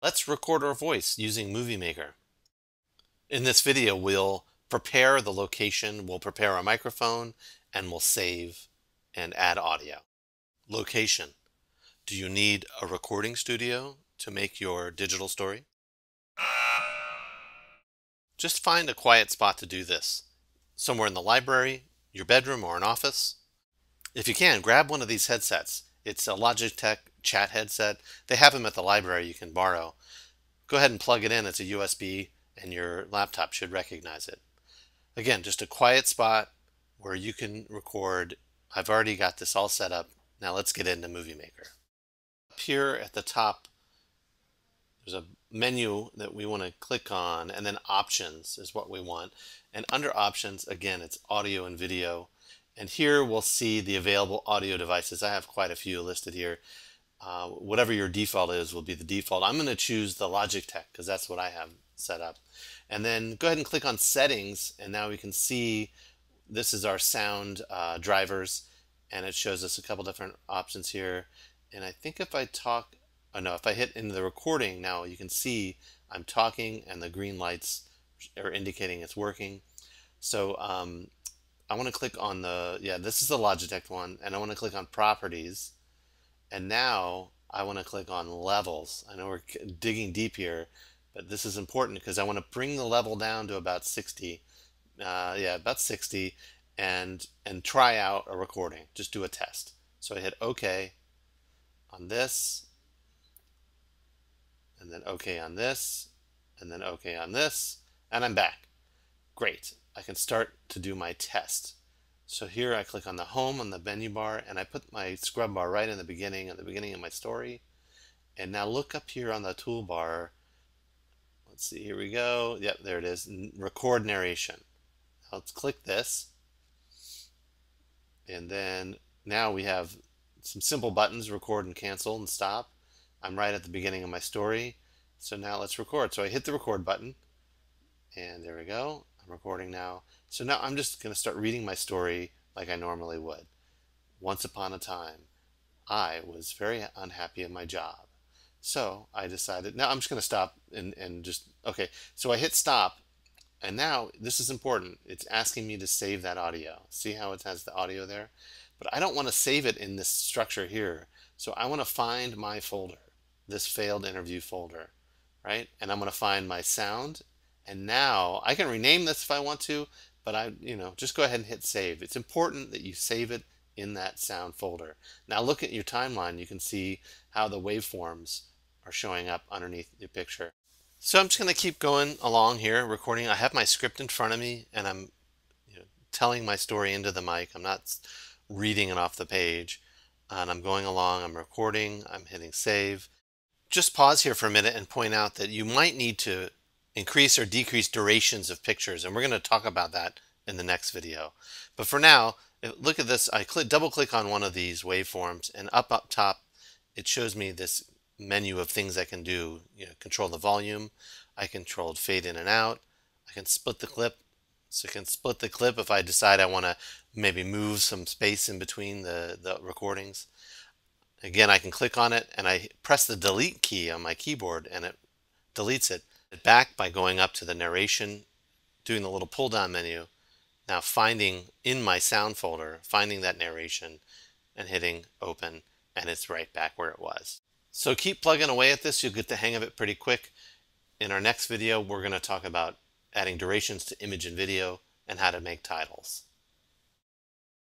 Let's record our voice using Movie Maker. In this video, we'll prepare the location, we'll prepare our microphone, and we'll save and add audio. Location. Do you need a recording studio to make your digital story? Just find a quiet spot to do this. Somewhere in the library, your bedroom, or an office. If you can, grab one of these headsets. It's a Logitech chat headset. They have them at the library you can borrow. Go ahead and plug it in. It's a USB and your laptop should recognize it. Again, just a quiet spot where you can record. I've already got this all set up. Now let's get into Movie Maker. Up here at the top, there's a menu that we want to click on and then options is what we want. And under options, again, it's audio and video. And here we'll see the available audio devices. I have quite a few listed here. Uh, whatever your default is will be the default. I'm going to choose the Logitech because that's what I have set up. And then go ahead and click on settings and now we can see this is our sound uh, drivers and it shows us a couple different options here. And I think if I talk, oh no, if I hit into the recording now you can see I'm talking and the green lights are indicating it's working. So um, I want to click on the, yeah, this is the Logitech one and I want to click on properties and now I want to click on levels. I know we're digging deep here, but this is important because I want to bring the level down to about 60. Uh, yeah, about 60 and, and try out a recording. Just do a test. So I hit OK on this, and then OK on this, and then OK on this, and I'm back. Great. I can start to do my test. So here I click on the home on the menu bar and I put my scrub bar right in the beginning, at the beginning of my story. And now look up here on the toolbar. Let's see, here we go. Yep, there it is. Record narration. Now let's click this. And then now we have some simple buttons, record and cancel and stop. I'm right at the beginning of my story. So now let's record. So I hit the record button and there we go. Recording now. So now I'm just going to start reading my story like I normally would. Once upon a time, I was very unhappy in my job. So I decided, now I'm just going to stop and, and just, okay. So I hit stop and now this is important. It's asking me to save that audio. See how it has the audio there? But I don't want to save it in this structure here. So I want to find my folder, this failed interview folder, right? And I'm going to find my sound. And now I can rename this if I want to, but I, you know, just go ahead and hit save. It's important that you save it in that sound folder. Now look at your timeline. You can see how the waveforms are showing up underneath your picture. So I'm just going to keep going along here, recording. I have my script in front of me, and I'm you know, telling my story into the mic. I'm not reading it off the page. And I'm going along, I'm recording, I'm hitting save. Just pause here for a minute and point out that you might need to increase or decrease durations of pictures. And we're going to talk about that in the next video. But for now, look at this. I click, double click on one of these waveforms and up up top, it shows me this menu of things I can do. You know, control the volume. I controlled fade in and out. I can split the clip. So I can split the clip if I decide I want to maybe move some space in between the, the recordings. Again, I can click on it and I press the delete key on my keyboard and it deletes it it back by going up to the narration, doing the little pull down menu, now finding in my sound folder, finding that narration and hitting open and it's right back where it was. So keep plugging away at this, you'll get the hang of it pretty quick. In our next video, we're going to talk about adding durations to image and video and how to make titles.